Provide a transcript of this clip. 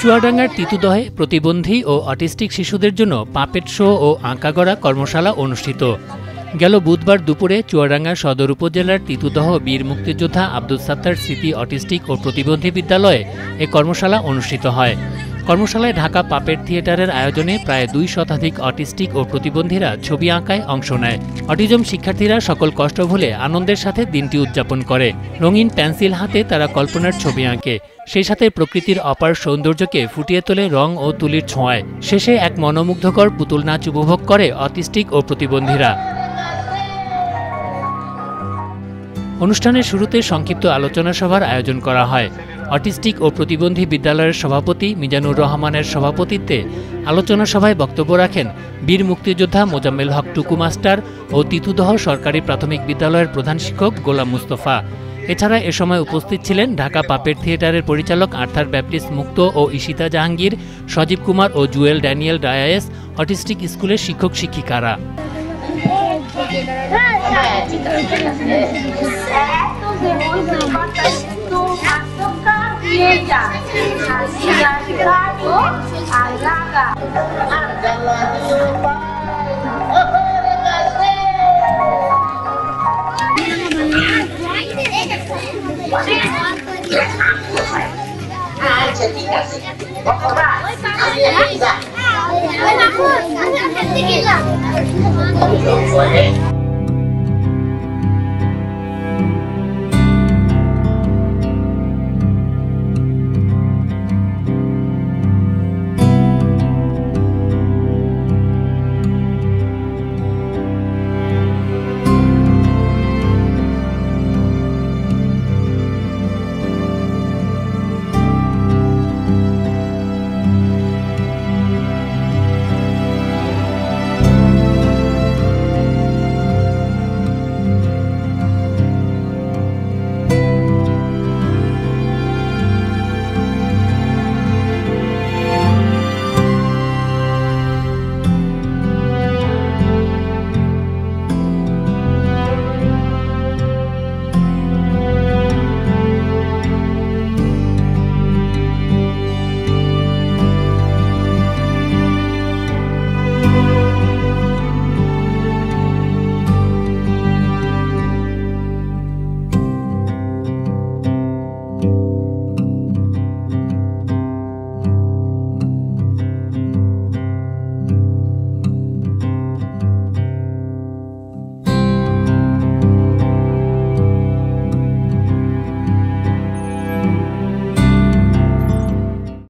চুয়াডাঙ্গার তিতুদহে প্রতিবন্ধী ও অটিস্টিক শিশুদের জন্য পাপেট শো ও আঁকাগড়া কর্মশালা অনুষ্ঠিত। গেল বুধবার দুপুরে চুয়াডাঙ্গা সদর উপজেলার তিতুদহ বীর মুক্তিযোদ্ধা আব্দুল সাত্তার স্মৃতি অটিস্টিক ও প্রতিবন্ধী বিদ্যালয়ে এ কর্মশালা অনুষ্ঠিত হয়। কর্মশালায় ঢাকা পাপেট থিয়েটারের আয়োজনে প্রায় দুই শতাধিক অটিস্টিক ও প্রতিবন্ধীরা ছবি আঁকায় অংশ নেয়। অটিজম শিক্ষার্থীরা সকল কষ্ট ভুলে আনন্দের সাথে দিনটি উদযাপন করে। রঙিন পেন্সিল হাতে তারা কল্পনার ছবি আঁকে। সেই সাথে প্রকৃতির অপার সৌন্দর্যকে ফুটিয়ে তোলে রং ও তুলির ছোঁয়ায়। শেষে এক মনোমুগ্ধকর পুতুল নাচ উপভোগ করে অটিস্টিক ও প্রতিবন্ধীরা। অনুষ্ঠানের শুরুতে সংক্ষিপ্ত আলোচনা সভার আয়োজন করা হয়। অটিস্টিক ও প্রতিবন্ধী বিদ্যালয়ের সভাপতি মিজানুর রহমানের সভাপতিত্বে আলোচনা সভায় বক্তব্য রাখেন বীর মুক্তিযোদ্ধা মোজাম্মেল হক টুকু মাস্টার ও তিতুদহ সরকারি প্রাথমিক বিদ্যালয়ের প্রধান শিক্ষক গোলাম মুস্তফা। এছাড়া এ সময় উপস্থিত ছিলেন ঢাকা পাপেট থিয়েটারের পরিচালক আর্থার ব্যাপটিস্ট মুক্ত ও ঈশিতা জাহাঙ্গীর, সজীব কুমার ও জুয়েল ড্যানিয়েল ডায়ায়েস অটিস্টিক স্কুলের শিক্ষক শিক্ষিকারা Jadi kasih, pokoknya, ini bisa. Ini aku, ini aku sedikit lah.